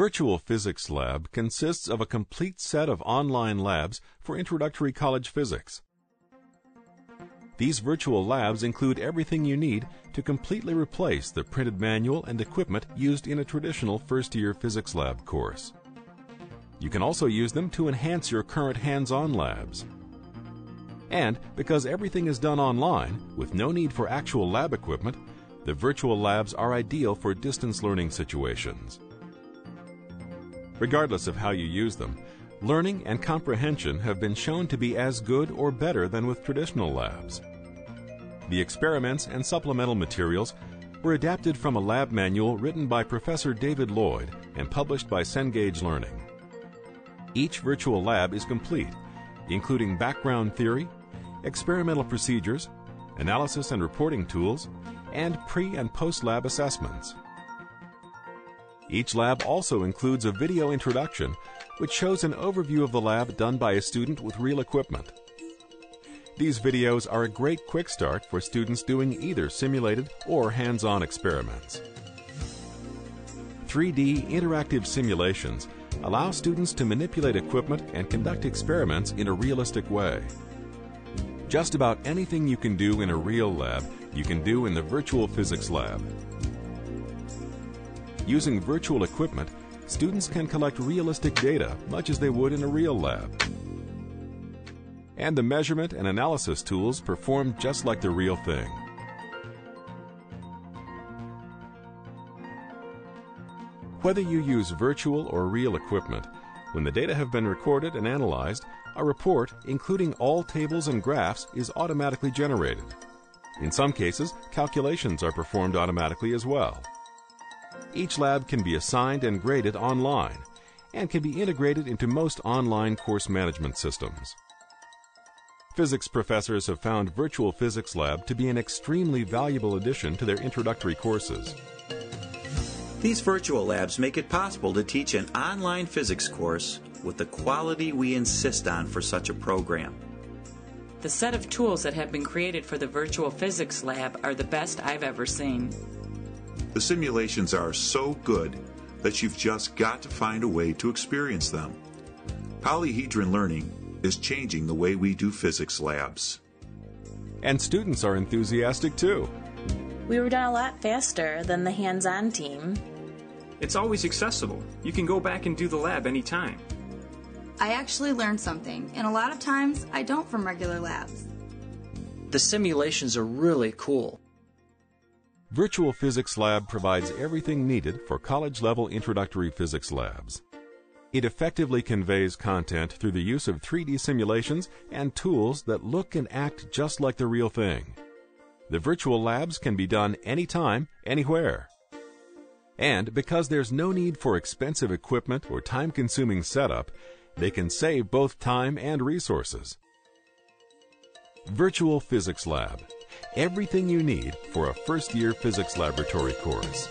Virtual Physics Lab consists of a complete set of online labs for introductory college physics. These virtual labs include everything you need to completely replace the printed manual and equipment used in a traditional first year physics lab course. You can also use them to enhance your current hands on labs. And because everything is done online with no need for actual lab equipment, the virtual labs are ideal for distance learning situations. Regardless of how you use them, learning and comprehension have been shown to be as good or better than with traditional labs. The experiments and supplemental materials were adapted from a lab manual written by Professor David Lloyd and published by Cengage Learning. Each virtual lab is complete, including background theory, experimental procedures, analysis and reporting tools, and pre and post lab assessments. Each lab also includes a video introduction which shows an overview of the lab done by a student with real equipment. These videos are a great quick start for students doing either simulated or hands-on experiments. 3D interactive simulations allow students to manipulate equipment and conduct experiments in a realistic way. Just about anything you can do in a real lab, you can do in the virtual physics lab. Using virtual equipment, students can collect realistic data much as they would in a real lab. And the measurement and analysis tools perform just like the real thing. Whether you use virtual or real equipment, when the data have been recorded and analyzed, a report, including all tables and graphs, is automatically generated. In some cases, calculations are performed automatically as well. Each lab can be assigned and graded online and can be integrated into most online course management systems. Physics professors have found Virtual Physics Lab to be an extremely valuable addition to their introductory courses. These virtual labs make it possible to teach an online physics course with the quality we insist on for such a program. The set of tools that have been created for the Virtual Physics Lab are the best I've ever seen. The simulations are so good that you've just got to find a way to experience them. Polyhedron Learning is changing the way we do physics labs. And students are enthusiastic too. We were done a lot faster than the hands on team. It's always accessible. You can go back and do the lab anytime. I actually learned something, and a lot of times I don't from regular labs. The simulations are really cool. Virtual Physics Lab provides everything needed for college level introductory physics labs. It effectively conveys content through the use of 3D simulations and tools that look and act just like the real thing. The virtual labs can be done anytime, anywhere. And because there's no need for expensive equipment or time consuming setup, they can save both time and resources. Virtual Physics Lab. Everything you need for a first year physics laboratory course.